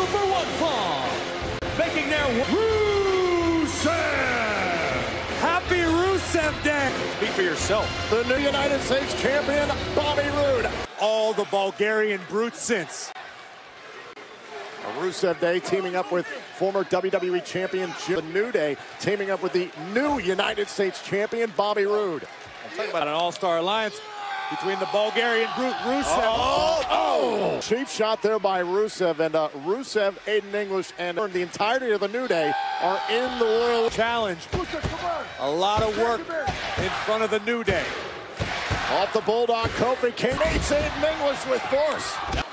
Super One Fall, making their Rusev. Happy Rusev Day. Speak for yourself. The new United States champion, Bobby Roode. All the Bulgarian brutes since. A Rusev Day teaming up with former WWE champion Jim the New Day, teaming up with the new United States champion Bobby Roode. I'm talking about an all-star alliance between the Bulgarian brute Rusev. Oh. Cheap shot there by Rusev, and uh, Rusev, Aiden English, and the entirety of the New Day are in the Royal Challenge. A lot of work in front of the New Day. Off the Bulldog, Kofi King Aiden English with force.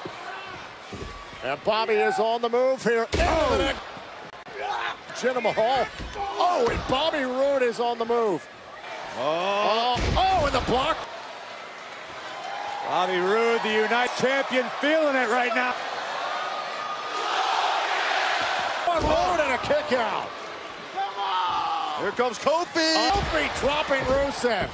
And Bobby is on the move here. Oh. Mahal. Oh, and Bobby Roode is on the move. Oh, oh, oh and the block. Bobby Roode, the Unite champion, feeling it right now. One Roode and a kick out. Here comes Kofi. Kofi dropping Rusev.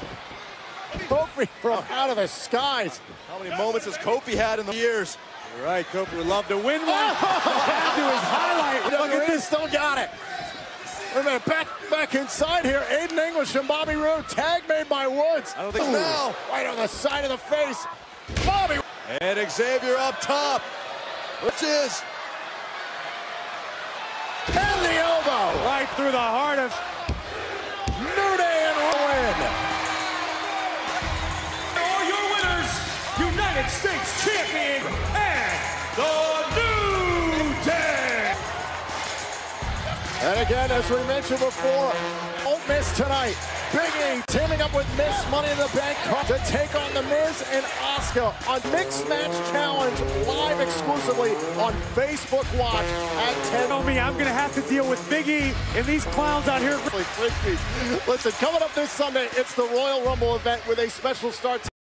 Kofi from out of the skies. How many moments has Kofi had in the years? You're right, Kofi would love to win one. Oh! Add to his highlight. Look at this, still got it. Wait a minute, back, back inside here. Aiden English and Bobby Roode. Tag made by Woods. I don't think so. Right on the side of the face. Bobby. And Xavier up top. Which is. And the elbow. Right through the heart of. New Day and win. Are your winners, United States champion and the And again, as we mentioned before, don't miss tonight. Big E teaming up with Miss Money in the Bank to take on The Miz and Asuka on Mixed Match Challenge live exclusively on Facebook Watch at 10. Tell me, I'm going to have to deal with Big E and these clowns out here. Listen, coming up this Sunday, it's the Royal Rumble event with a special start.